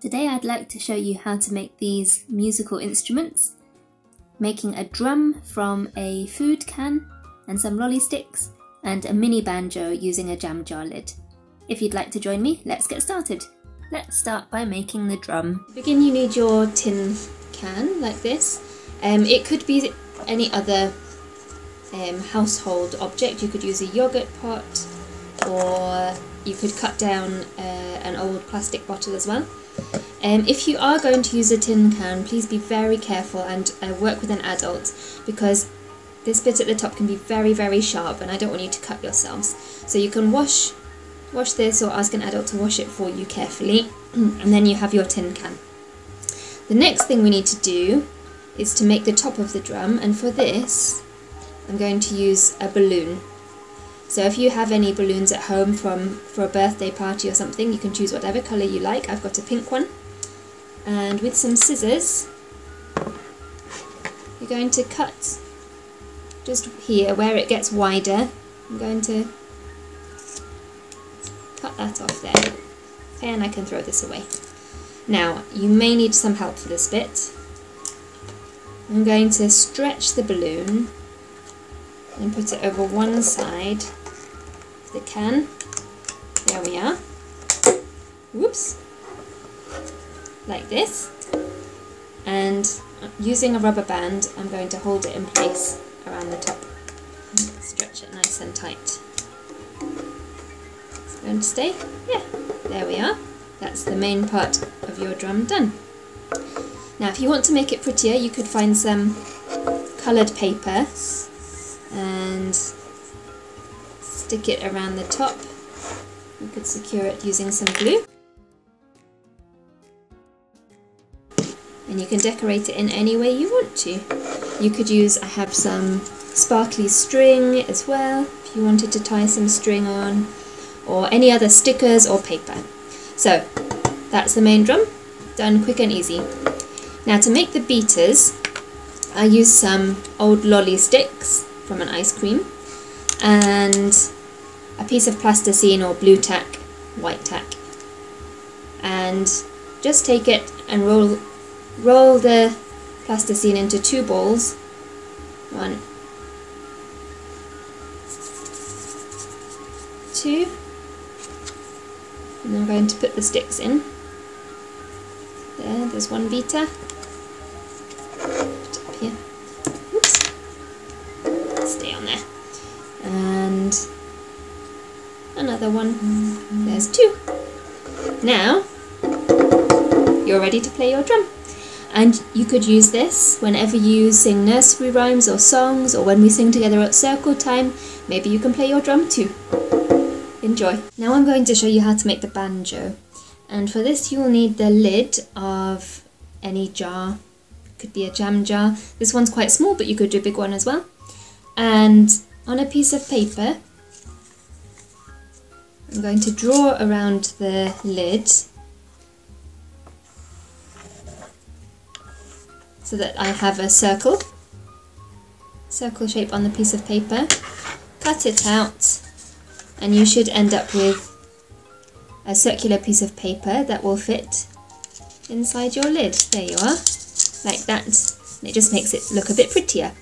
Today I'd like to show you how to make these musical instruments, making a drum from a food can and some lolly sticks, and a mini banjo using a jam jar lid. If you'd like to join me, let's get started. Let's start by making the drum. To begin you need your tin can like this. Um, it could be any other um, household object. You could use a yogurt pot or you could cut down uh, an old plastic bottle as well. Um, if you are going to use a tin can, please be very careful and uh, work with an adult because this bit at the top can be very, very sharp and I don't want you to cut yourselves. So you can wash, wash this or ask an adult to wash it for you carefully and then you have your tin can. The next thing we need to do is to make the top of the drum and for this I'm going to use a balloon. So if you have any balloons at home from for a birthday party or something, you can choose whatever colour you like. I've got a pink one. And with some scissors, you're going to cut just here where it gets wider. I'm going to cut that off there. And I can throw this away. Now, you may need some help for this bit. I'm going to stretch the balloon and put it over one side the can. There we are. Whoops. Like this. And using a rubber band, I'm going to hold it in place around the top. Stretch it nice and tight. It's going to stay? Yeah, there we are. That's the main part of your drum done. Now if you want to make it prettier, you could find some coloured paper and stick it around the top. You could secure it using some glue. And you can decorate it in any way you want to. You could use, I have some sparkly string as well, if you wanted to tie some string on, or any other stickers or paper. So, that's the main drum, done quick and easy. Now to make the beaters, I use some old lolly sticks from an ice cream and a piece of plasticine or Blu Tack, white tack. And just take it and roll, roll the plasticine into two balls. One, two, and I'm going to put the sticks in. There, there's one beater. and another one. There's two. Now, you're ready to play your drum. And you could use this whenever you sing nursery rhymes or songs, or when we sing together at circle time. Maybe you can play your drum too. Enjoy. Now I'm going to show you how to make the banjo. And for this you will need the lid of any jar. Could be a jam jar. This one's quite small, but you could do a big one as well. And on a piece of paper, I'm going to draw around the lid so that I have a circle, circle shape on the piece of paper, cut it out and you should end up with a circular piece of paper that will fit inside your lid. There you are, like that. And it just makes it look a bit prettier.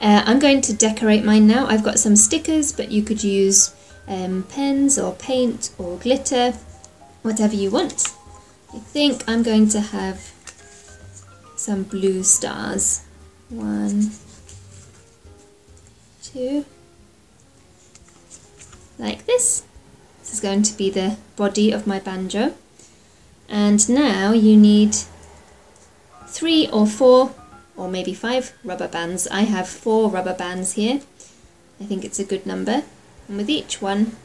Uh, I'm going to decorate mine now. I've got some stickers, but you could use um, pens or paint or glitter, whatever you want. I think I'm going to have some blue stars. One, two, like this. This is going to be the body of my banjo. And now you need three or four or maybe five rubber bands. I have four rubber bands here. I think it's a good number. And with each one,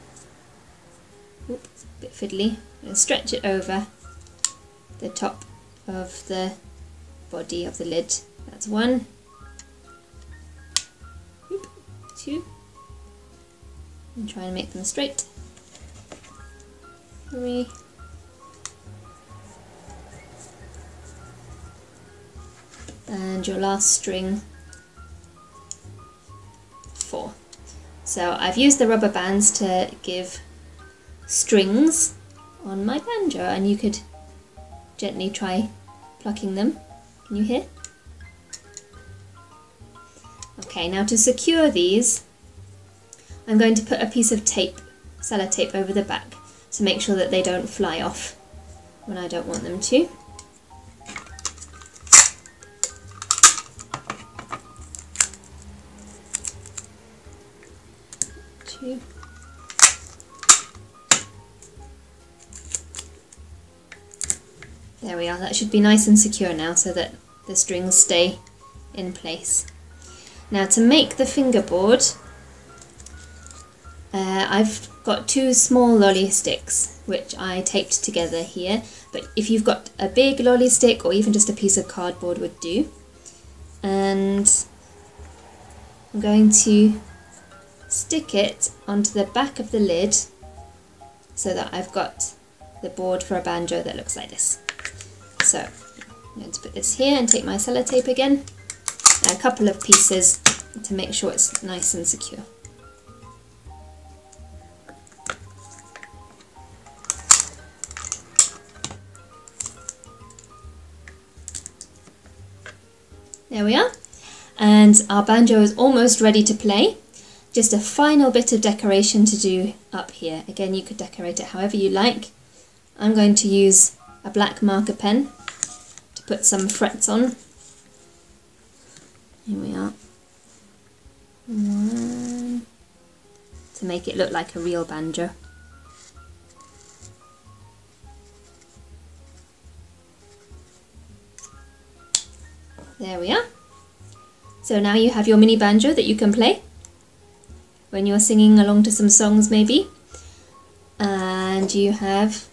a bit fiddly, to stretch it over the top of the body of the lid. That's one, two, and try and make them straight. Three, and your last string So I've used the rubber bands to give strings on my banjo and you could gently try plucking them. Can you hear? Okay, now to secure these, I'm going to put a piece of tape, sellotape over the back to make sure that they don't fly off when I don't want them to. There we are, that should be nice and secure now so that the strings stay in place. Now to make the fingerboard, uh, I've got two small lolly sticks which I taped together here, but if you've got a big lolly stick or even just a piece of cardboard would do. And I'm going to stick it onto the back of the lid so that I've got the board for a banjo that looks like this. So I'm going to put this here and take my sellotape again. A couple of pieces to make sure it's nice and secure. There we are. And our banjo is almost ready to play. Just a final bit of decoration to do up here. Again, you could decorate it however you like. I'm going to use a black marker pen to put some frets on. Here we are. One. To make it look like a real banjo. There we are. So now you have your mini banjo that you can play when you're singing along to some songs maybe. And you have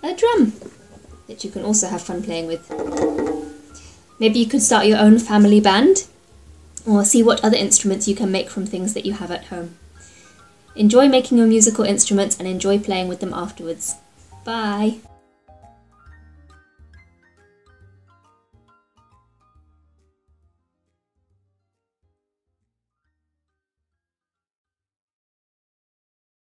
a drum that you can also have fun playing with. Maybe you could start your own family band or see what other instruments you can make from things that you have at home. Enjoy making your musical instruments and enjoy playing with them afterwards. Bye!